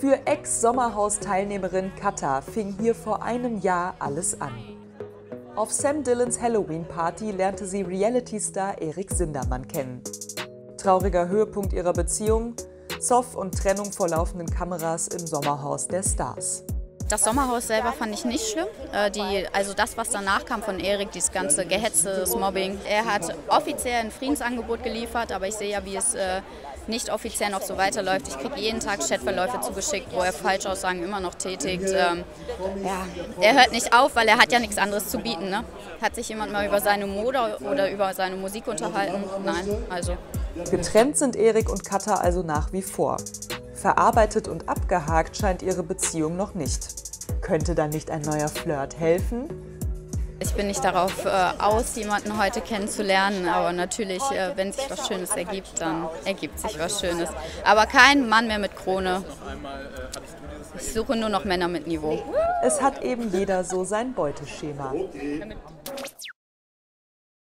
Für Ex-Sommerhaus-Teilnehmerin Katha fing hier vor einem Jahr alles an. Auf Sam Dillons Halloween-Party lernte sie Reality-Star Erik Sindermann kennen. Trauriger Höhepunkt ihrer Beziehung, Zoff und Trennung vor laufenden Kameras im Sommerhaus der Stars. Das Sommerhaus selber fand ich nicht schlimm. Äh, die, also das, was danach kam von Erik, dieses ganze Gehetze, das Mobbing. Er hat offiziell ein Friedensangebot geliefert, aber ich sehe ja, wie es äh, nicht offiziell noch so weiterläuft. Ich kriege jeden Tag Chatverläufe zugeschickt, wo er Falschaussagen immer noch tätigt. Ähm, ja, er hört nicht auf, weil er hat ja nichts anderes zu bieten. Ne? Hat sich jemand mal über seine Mode oder über seine Musik unterhalten? Nein, also. Getrennt sind Erik und Katha also nach wie vor. Verarbeitet und abgehakt scheint ihre Beziehung noch nicht. Könnte dann nicht ein neuer Flirt helfen? Ich bin nicht darauf äh, aus, jemanden heute kennenzulernen, aber natürlich, äh, wenn sich was Schönes ergibt, dann ergibt sich was Schönes. Aber kein Mann mehr mit Krone. Ich suche nur noch Männer mit Niveau. Es hat eben jeder so sein Beuteschema.